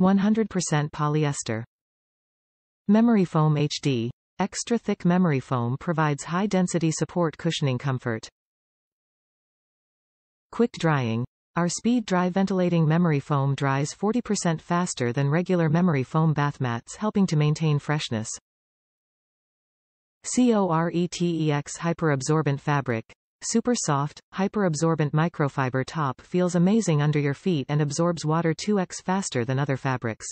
100% polyester. Memory foam HD. Extra thick memory foam provides high density support cushioning comfort. Quick drying. Our SpeedDry ventilating memory foam dries 40% faster than regular memory foam bath mats helping to maintain freshness. CORETEX hyperabsorbent fabric. Super soft, hyperabsorbent microfiber top feels amazing under your feet and absorbs water 2x faster than other fabrics.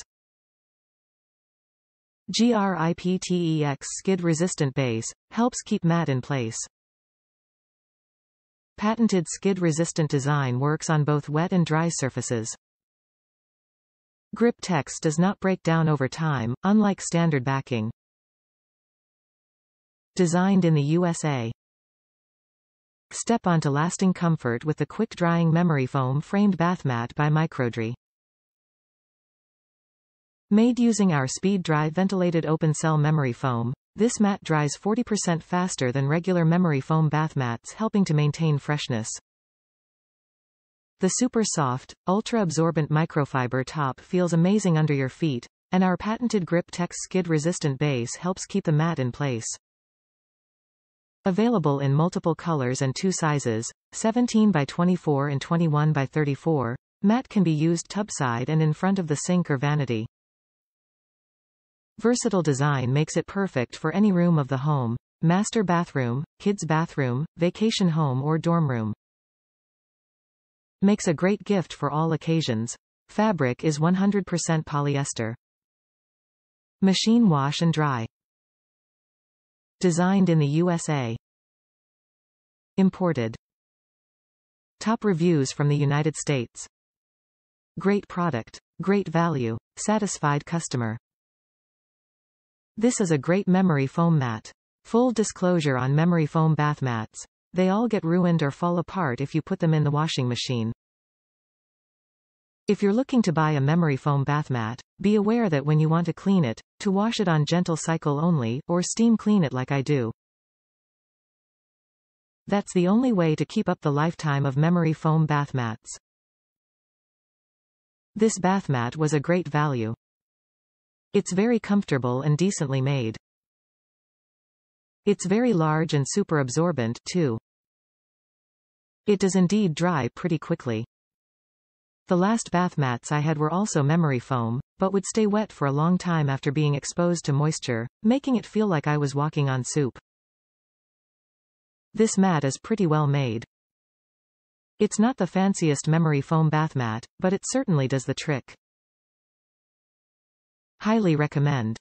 GRIPTEX skid resistant base, helps keep mat in place. Patented skid-resistant design works on both wet and dry surfaces. GripTex does not break down over time, unlike standard backing. Designed in the USA. Step onto lasting comfort with the quick-drying memory foam framed bath mat by Microdry. Made using our SpeedDry ventilated open cell memory foam, this mat dries 40% faster than regular memory foam bath mats helping to maintain freshness. The super soft, ultra-absorbent microfiber top feels amazing under your feet, and our patented GripTex skid-resistant base helps keep the mat in place. Available in multiple colors and two sizes, 17 by 24 and 21 by 34, mat can be used tubside and in front of the sink or vanity. Versatile design makes it perfect for any room of the home, master bathroom, kids bathroom, vacation home or dorm room. Makes a great gift for all occasions. Fabric is 100% polyester. Machine wash and dry. Designed in the USA. Imported. Top reviews from the United States. Great product. Great value. Satisfied customer. This is a great memory foam mat. Full disclosure on memory foam bath mats. They all get ruined or fall apart if you put them in the washing machine. If you're looking to buy a memory foam bath mat, be aware that when you want to clean it, to wash it on gentle cycle only, or steam clean it like I do. That's the only way to keep up the lifetime of memory foam bath mats. This bath mat was a great value. It's very comfortable and decently made. It's very large and super absorbent, too. It does indeed dry pretty quickly. The last bath mats I had were also memory foam, but would stay wet for a long time after being exposed to moisture, making it feel like I was walking on soup. This mat is pretty well made. It's not the fanciest memory foam bath mat, but it certainly does the trick. Highly recommend.